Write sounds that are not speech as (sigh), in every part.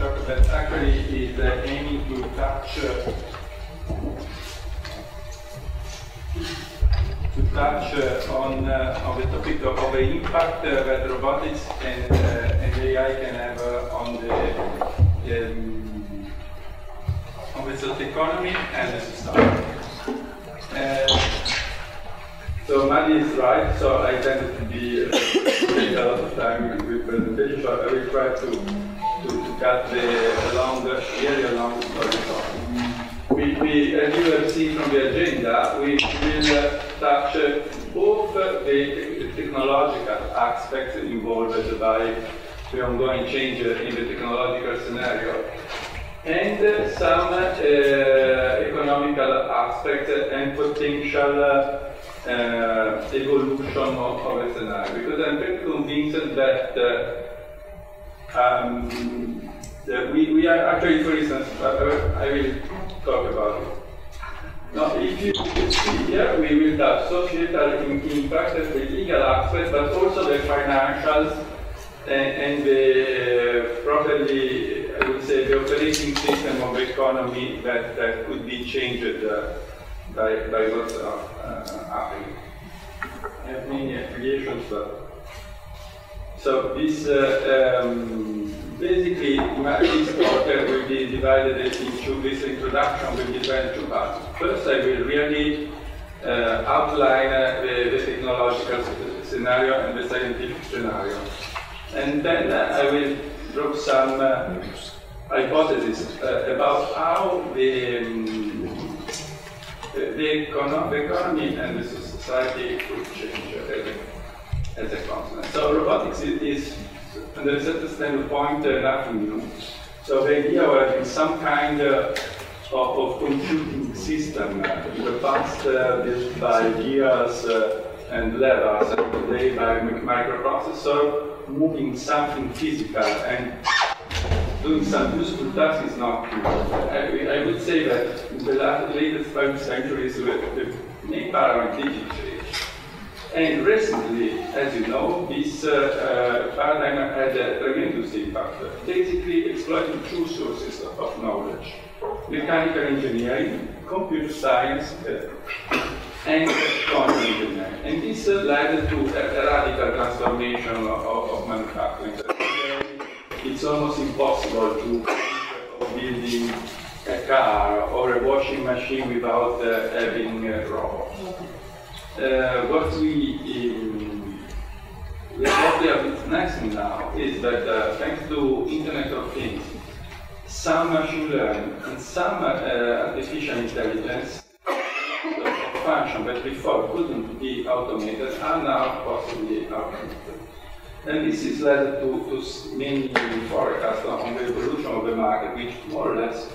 workshop that actually is uh, aiming to touch to touch uh, on on the topic of, of the impact that robotics and, and AI can have on the um, on the socioeconomy and the society. So Maddie is right, so I tend to be take a lot of time with presentation, so I will try to, to cut the long, really long story short. We, we, as you have seen from the agenda, we will uh, touch uh, both the technological aspects involved by the ongoing change in the technological scenario and some uh, economical aspects and potential uh, evolution of, of a scenario because I'm pretty convinced that uh, um, we, we are actually, for instance, uh, I will talk about it. Now, if you see here, we will have societal impact, the legal aspect, but also the financials and, and the properly, I would say, the operating system of the economy that, that could be changed uh, by, by what's uh, happening. I many affiliations, but so this uh, um, basically this talk will be divided into this introduction will be divided into parts. First, I will really uh, outline uh, the, the, technological scenario and the scientific scenario, and then uh, I will drop some uh, hypotheses about how the um, the, the economy and the society could change uh, as a consequence. So robotics is, is under a certain standpoint, uh, nothing new. So the idea of having some kind uh, of, of, computing system uh, in the past uh, built by gears uh, and levers, and today by microprocessor, moving something physical and doing some useful tasks is not true. I, I, would say that in the latest five centuries, the main paradigm is And recently, as you know, this uh, uh, paradigm had a tremendous impact, basically exploiting two sources of knowledge mechanical engineering, computer science, uh, and quantum engineering. And this uh, led to a, a radical transformation of, of manufacturing it's almost impossible to building a car or a washing machine without uh, having a robot. Uh, what we um, what we are witnessing now is that uh, thanks to Internet of Things, some machine learning and some uh, artificial intelligence (coughs) function that before couldn't be automated are now possibly automated. And this is led to, to many forecasts on the evolution of the market, which more or less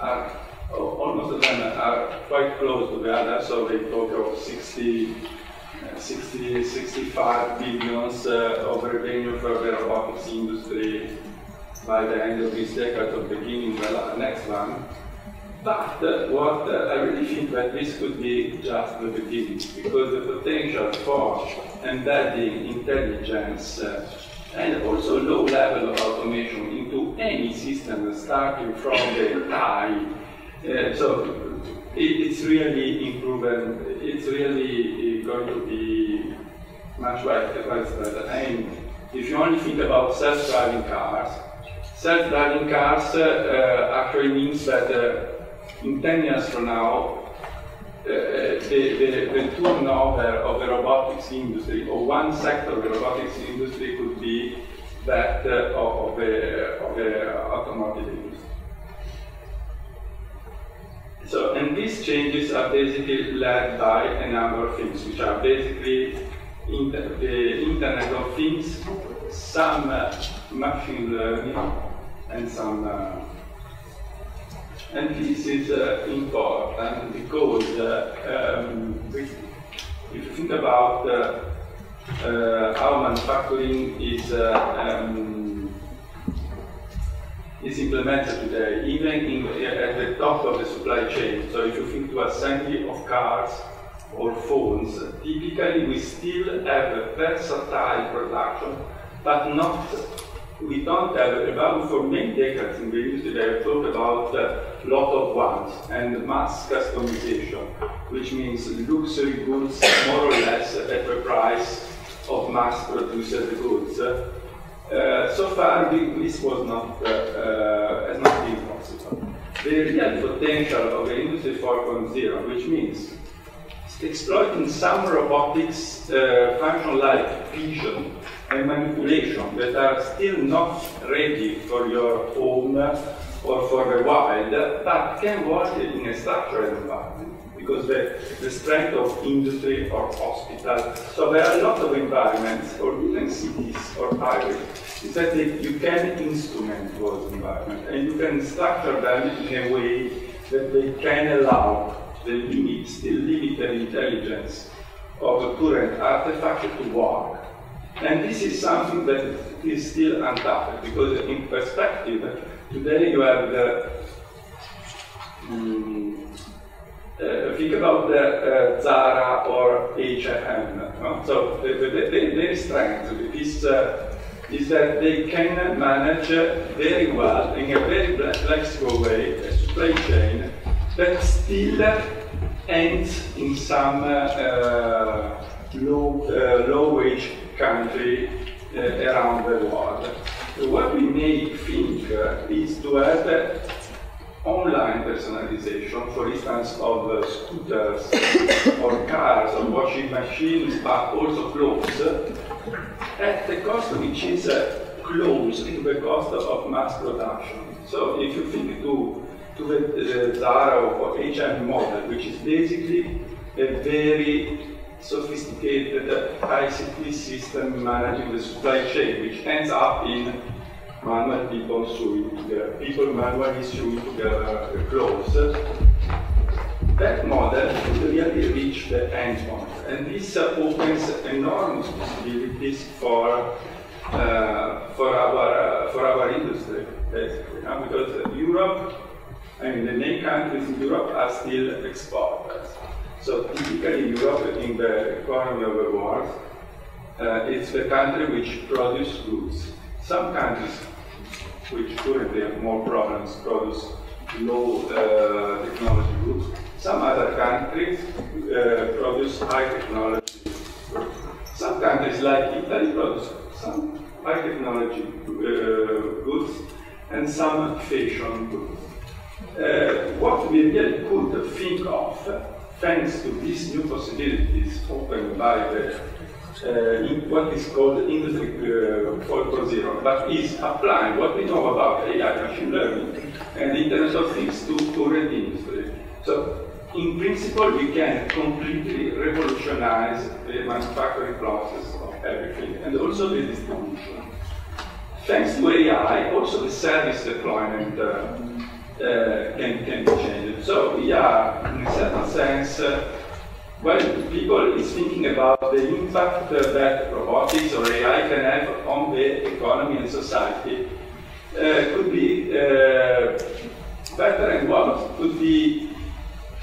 are, almost of them are quite close to the other, so they talk of 60, uh, 60 65 billions uh, of revenue for the robotics industry by the end of this decade or beginning the next one. But uh, what uh, I really think that this could be just the beginning, because the potential for embedding intelligence uh, and also low level of automation into any system starting from the eye. Uh, so it, it's really improving, it's really uh, going to be much widespread. And if you only think about self-driving cars, self-driving cars uh, actually means that in 10 years from now, uh, the, the, the turnover of the robotics industry, or one sector of the robotics industry could be that uh, of, the, of the automotive industry. These changes are basically led by a number of things, which are basically inter the Internet of Things, some uh, machine learning, and some uh, and this is uh, important because uh, um, if you think about uh, uh how manufacturing is um, is implemented today, even in, at the top of the supply chain. So if you think to assembly of cars or phones, typically we still have a versatile production, but not we don't have, about for many decades in the industry, they have talked about a lot of wants and mass customization, which means luxury goods more or less at the price of mass produced goods. Uh, so far, this was not, uh, uh, has not been possible. The real potential of the Industry 4.0, which means exploiting some robotics uh, function like vision and manipulation that are still not ready for your home or for the wild, but can work in a structured environment because the, the strength of industry or hospital. So there are a lot of environments, or even cities or highways, is that you can instrument those environments and you can structure them in a way that they can allow the limit, still limited intelligence of the current artifact to work. And this is something that is still untapped because in perspective, today you have the um, uh, think about the uh, Zara or H&M. No? So the, the, the, their strength is, uh, is that they can manage very well, in a very flexible way, a supply chain that still ends in some uh, low, uh, low wage country uh, around the world. What we may think is to have online personalization, for instance, of uh, scooters (coughs) or cars or washing machines, but also clothes, at the cost which is uh, close to the cost of mass production. So if you think to to the, the Zara or HM model, which is basically a very sophisticated ICT system managing the supply chain, which ends up in manual people sewing people manually sewing together clothes. That model really reach the endpoint, and this opens enormous possibilities for uh, for our uh, for our industry, basically, because Europe I mean, the main countries in Europe are still exporters. So typically Europe in the economy of the world, uh, it's the country which produces goods. Some countries which currently have more problems produce low uh, technology goods. Some other countries uh, produce high technology. Some countries like Italy produce some high technology uh, goods and some fashion goods uh, what we really could think of, thanks to these new possibilities opened by the uh, what is called Industry uh, 4.0, but is applying what we know about AI, machine learning, and Internet of Things to current industry. So, in principle, we can completely revolutionize the manufacturing process of everything, and also the distribution. Thanks to AI, also the service deployment uh, uh, can, can be changed. So we are, in a certain sense, uh, when people is thinking about the impact that robotics or AI can have on the economy and society, uh, could be uh, better and worse. Could be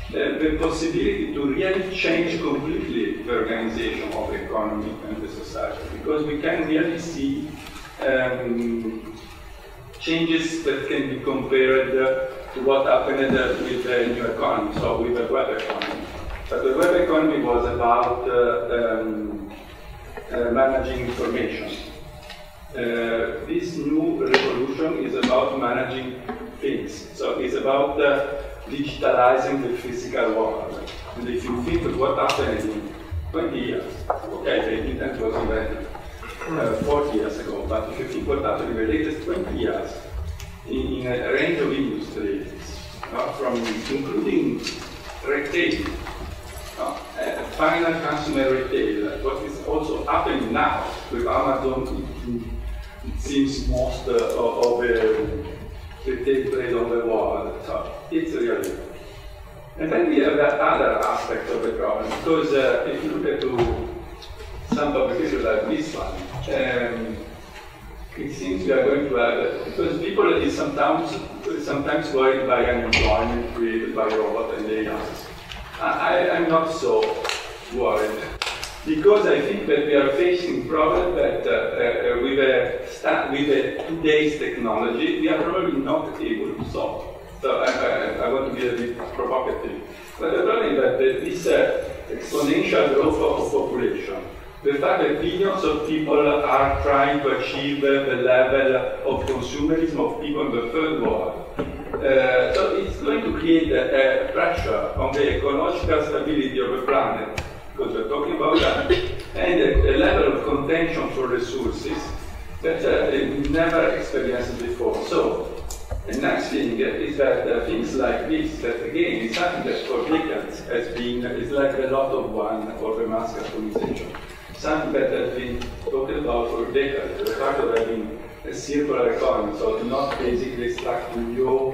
uh, the possibility to really change completely the organization of the economy and the society, because we can really see um, changes that can be compared to what happened with the new economy, so with the web economy. But the web economy was about uh, um, managing information. Uh, this new revolution is about managing things. So it's about uh, digitalizing the physical world. And if you think of what happened in 20 years, okay, the internet was invented uh, 40 years ago, but if you think what happened in the latest 20 years in, in a range of industries, uh, from including retail, uh, final consumer retail, what is also happening now with Amazon, it, it seems most uh, of the retail trade on the world. So it's really. And then we have that other aspect of the problem, because uh, if you look at some publications like this one, um, it seems we are going to have, because people is sometimes, sometimes worried by unemployment created by robot and AI. I, I'm not so worried. because I think that we are facing problem that uh, uh, with, a with a today's technology, we are probably not able to solve. So I, I, I want to be a bit provocative. But the problem is that this uh, exponential growth of population, the fact that billions of people are trying to achieve the level of consumerism of people in the third world, uh, so it's going to create a, a, pressure on the ecological stability of the planet, because we're talking about that, and a, a level of contention for resources that uh, we never experienced before. So the next thing is that uh, things like this, that again is something that for decades has been, is like a lot of one or the mass customization. Something that has been talked about for decades, the fact of having a circular economy, so not basically extracting new,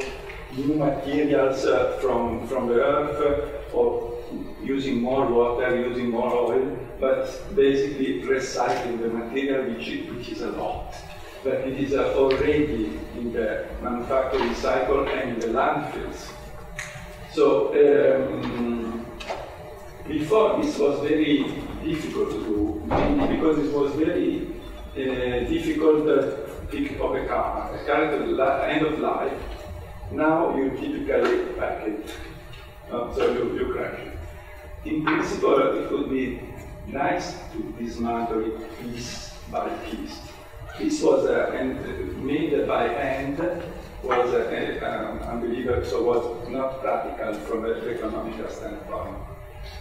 new materials uh, from, from the earth or using more water, using more oil, but basically recycling the material, which, which is a lot but it is uh, already in the manufacturing cycle and in the landfills. So um, before this was very difficult to do because it was very uh, difficult to pick up a car. A car at the end of life, now you typically pack it, uh, so you, you crash it. In principle, it would be nice to dismantle it piece by piece this was uh, and made by hand, was uh, um, unbelievable, so was not practical from an economic standpoint.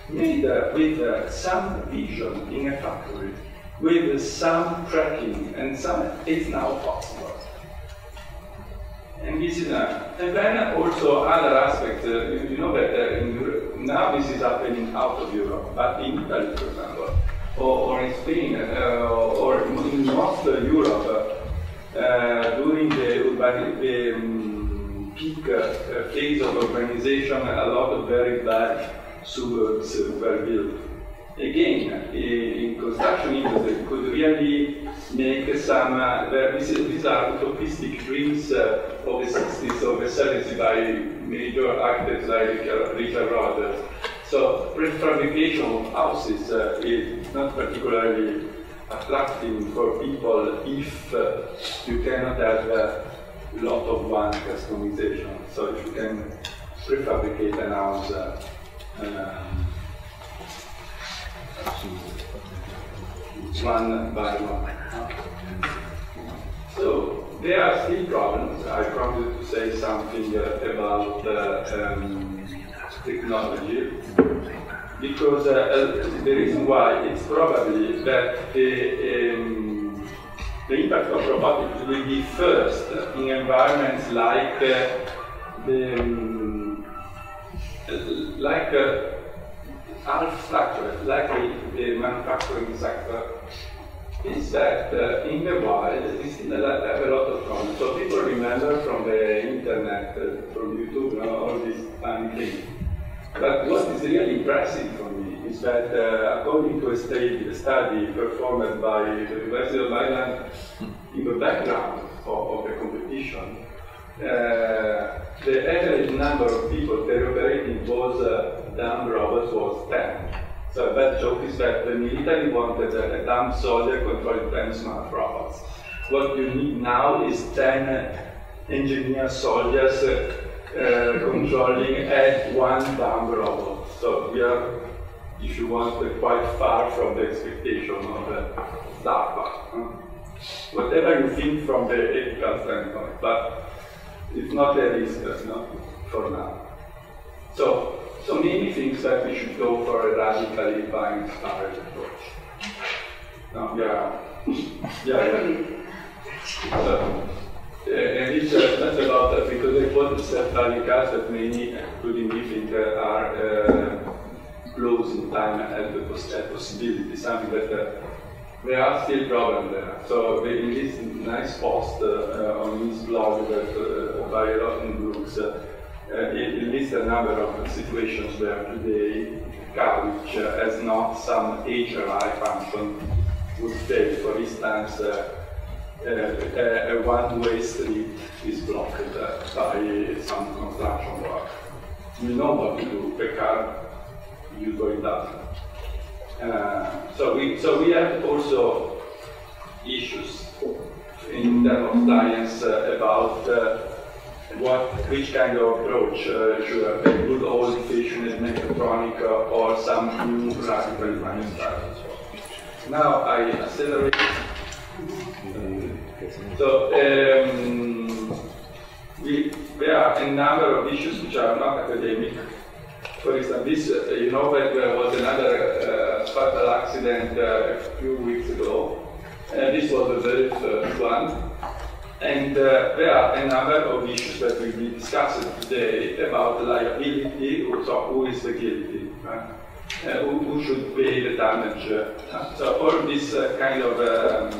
Made uh, with uh, some vision in a factory, with some tracking, and some is now possible. And this is uh, and then also other aspects. Uh, you, you, know that uh, Europe, now this is happening out of Europe, but in Italy, for example, or, or in Spain uh, or in most Europe uh, during the, urban, the um, peak uh, phase of urbanization, a lot of very bad suburbs were built. Again, in construction industry could really make some, uh, these are utopistic dreams uh, of the 60s, of the 70s by major architects like Richard Rogers. So prefabrication of houses uh, is not particularly attractive for people if uh, you cannot have a lot of one customization. So if you can prefabricate an house uh, um, one by one. So there are still problems. I promised to say something about uh, um, technology because uh, uh, the reason why it's probably that the, um, the impact of robotics will be first in environments like uh, the um, like uh, half structure, like the, the manufacturing sector, is that uh, in the wild we still a lot of problems. So people remember from the internet, uh, from YouTube, you know, all these tiny things. But what is really impressive for me is that uh, according to a study, a study performed by the University of Ireland in the background of, of the competition, uh, the average number of people that operating those uh, dumb robots was 10. So that joke is that the military wanted a, dumb soldier controlling 10 smart robots. What you need now is 10 engineer soldiers uh, uh, controlling at one dumb robot. So we are, if you want, quite far from the expectation of the DARPA. Whatever you think from the ethical standpoint, but it's not a risk, no, for now. So, so many thinks that we should go for a radically buying started approach. Yeah, (laughs) yeah, yeah. So, and it's uh, not about that because they quoted self-driving cars that many, including think uh, are uh, close in time as a possibility, something that uh, there are still problems there. So in this nice post uh, on his blog that, uh, by Rodney Brooks, uh, it lists a number of situations where today car which has not some HRI function would fail. For instance, a, a one-way street is blocked uh, by some construction work. You know what to do, the car usually doesn't. Uh, so we so we have also issues in terms of science uh, about uh, what which kind of approach uh, should have a good old fashioned mechatronic or some new classical radical manufacturing. Now I accelerate. So um, we, there are a number of issues which are not academic. For example, this, uh, you know that there was another uh, fatal accident uh, a few weeks ago, and this was the very first one. And uh, there are a number of issues that we will be discussed today about liability, so who is the guilty, right? uh, who, who, should pay the damage. Uh, so all this uh, kind of um,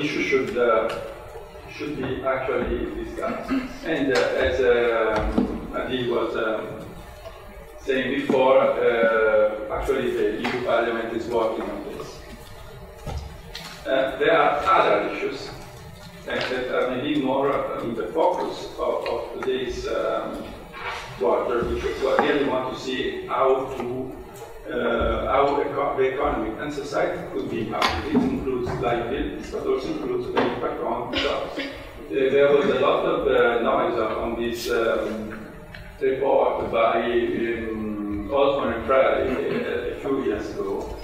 issue should uh, should be actually discussed. And uh, as um, Adi was um, saying before, uh, actually the EU Parliament is working on this. Uh, there are other issues that are maybe more in the focus of, of today's um, quarter, which I really want to see how to uh, how eco the economy and society could be impacted. It includes liabilities, but also includes the impact on jobs. There was a lot of uh, noise on this um, report by um, Osborne and Frey uh, a few years ago.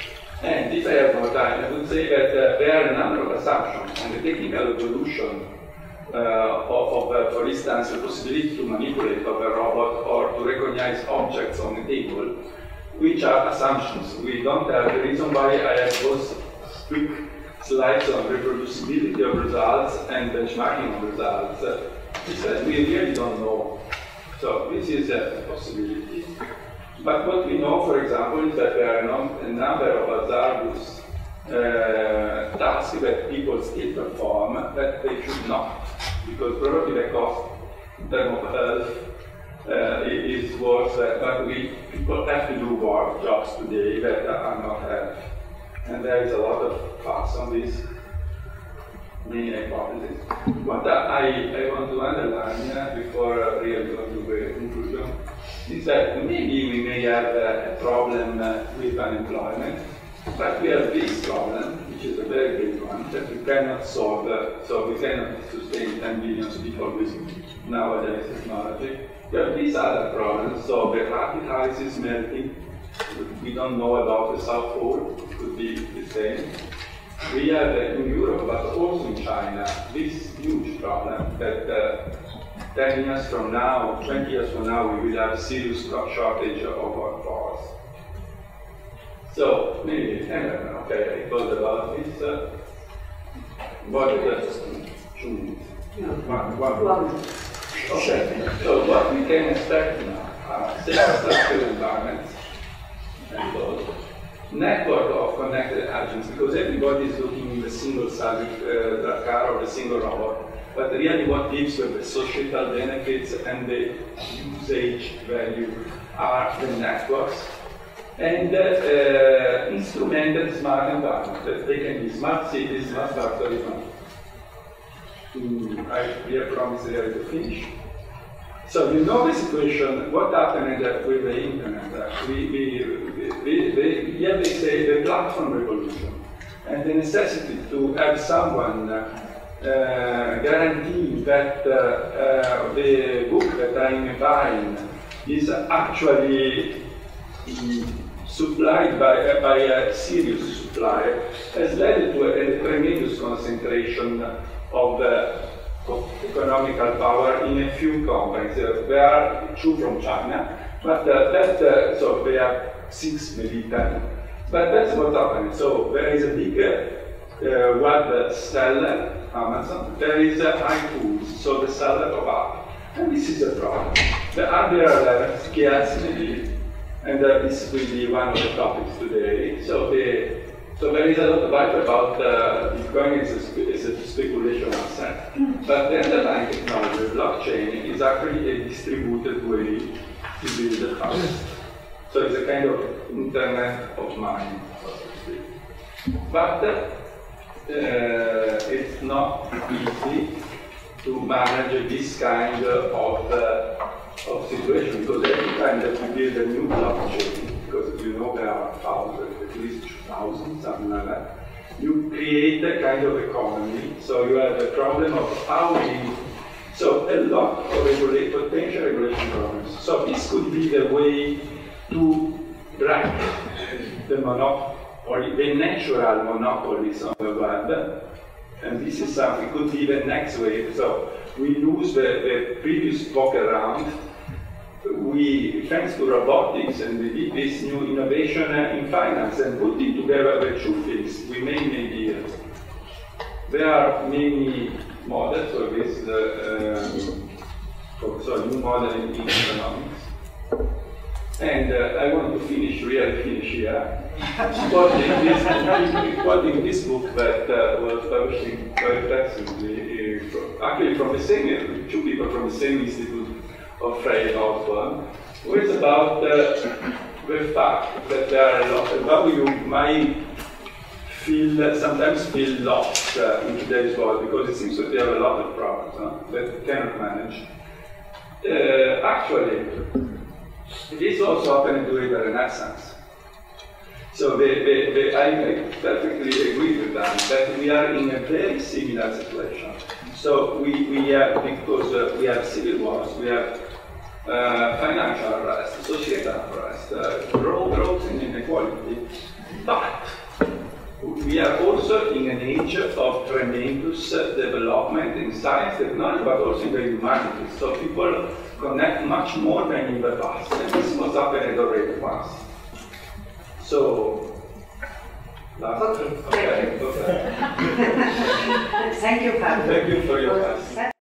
And if I have more time, I would say that uh, there are a number of assumptions on the technical evolution uh, of, of uh, for instance, the possibility to manipulate of a robot or to recognize objects on the table which are assumptions. We don't have the reason why I have those quick slides on reproducibility of results and benchmarking of results is that we really don't know. So this is a possibility. But what we know, for example, is that there are a number of hazardous uh, tasks that people still perform that they should not, because probably the cost in terms of health uh, is worse, uh, but we people have to do work jobs today that are not health. And there is a lot of fuss on this, many hypotheses. What I, I want to underline uh, before uh, really going to the conclusion is that maybe we may have uh, a problem uh, with unemployment, but we have this problem, which is a very big one, that we cannot solve, uh, so we cannot sustain 10 billion people with nowadays technology. But these other problems, so the Arctic ice is melting, we don't know about the South Pole, it could be the same. We have in Europe, but also in China, this huge problem that uh, 10 years from now, 20 years from now, we will have a serious shortage of workforce. So, maybe, okay, I thought about this. Uh, what is that? Two minutes. One, one. one. Okay, so what we can expect now are self-structured environments and those network of connected agents because everybody is looking in the single subject uh, car or the single robot. But really what gives you the societal benefits and the usage value are the networks and uh, uh, instrumented smart environment they can be smart cities, smart factories, mm, I here promise there to finish. So you know the situation, what happened with the internet. We, we, we, we, here they say the platform revolution and the necessity to have someone guarantee that uh, the book that I'm buying is actually supplied by, by a serious supplier has led to a, tremendous concentration of the economical power in a few companies. There are two from China, but uh, that, uh, so they are six, maybe ten. But that's what happened. So there is a big uh, web seller, Amazon. There is a high iTunes, so the seller of app. And this is a problem. The hardware yes, maybe, and uh, this will be one of the topics today. So the so there is a lot of hype about uh, Bitcoin is a, is a speculation asset. But the underlying technology, blockchain, is actually a distributed way to build a house. So it's a kind of internet of money, so to speak. But uh, it's not easy to manage this kind of, uh, of situation because every time that you build a new blockchain, because you know 5,000, at least 2,000, something like that. You create a kind of economy. So you have a problem of how we, so a lot of regulate, potential regulation problems. So this could be the way to break the monopoly, the natural monopolies on the web. And this is something, could be the next wave. So we lose the, the previous walk around we, thanks to robotics, and we did this new innovation in finance and putting together the two things, we made an idea. There are many models for this, uh, um, so new model in economics. And uh, I want to finish, really finish here, quoting this, quoting this book that uh, was published very recently, uh, actually from the same, two people from the same institute of Frey Osborne, was about uh, the fact that there are a lot, about you might feel, sometimes feel lost uh, in today's world because it seems that there have a lot of problems huh, that you cannot manage. Uh, actually, this also happened during the Renaissance. So the, the, the, I perfectly agree with them that we are in a very similar situation. So we, we have, because uh, we have civil wars, we have uh, financial unrest, societal unrest, uh, growth and inequality. But we are also in an age of tremendous development in science, technology, but also in the humanities. So people connect much more than in the past, and this was happened already once. So, Okay. okay. (laughs) Thank you, Fabio. Thank you for your time.